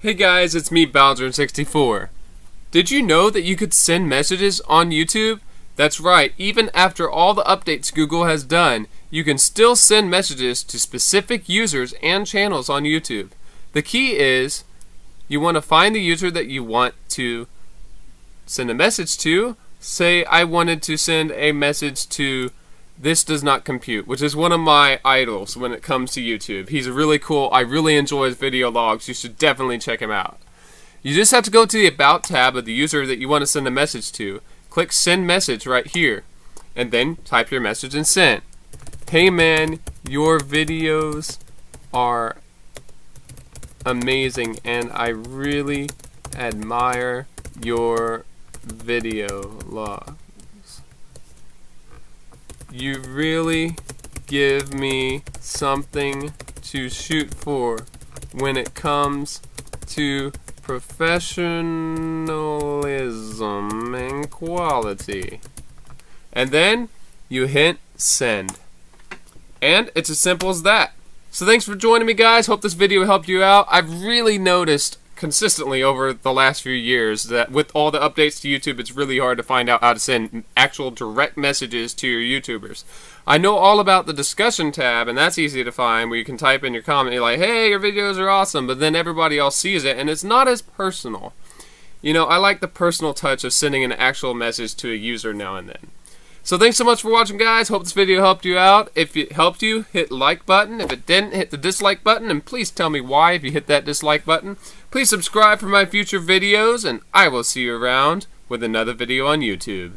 Hey guys, it's me, Bowser64. Did you know that you could send messages on YouTube? That's right, even after all the updates Google has done, you can still send messages to specific users and channels on YouTube. The key is you want to find the user that you want to send a message to. Say I wanted to send a message to this does not compute, which is one of my idols when it comes to YouTube. He's really cool. I really enjoy his video logs. You should definitely check him out. You just have to go to the About tab of the user that you want to send a message to. Click Send Message right here. And then type your message and send. Hey man, your videos are amazing and I really admire your video log you really give me something to shoot for when it comes to professionalism and quality. And then you hit send. And it's as simple as that. So thanks for joining me guys. Hope this video helped you out. I've really noticed consistently over the last few years that with all the updates to YouTube, it's really hard to find out how to send actual direct messages to your YouTubers. I know all about the discussion tab, and that's easy to find, where you can type in your comment, you're like, hey, your videos are awesome, but then everybody else sees it, and it's not as personal. You know, I like the personal touch of sending an actual message to a user now and then. So thanks so much for watching, guys. Hope this video helped you out. If it helped you, hit like button. If it didn't, hit the dislike button. And please tell me why if you hit that dislike button. Please subscribe for my future videos, and I will see you around with another video on YouTube.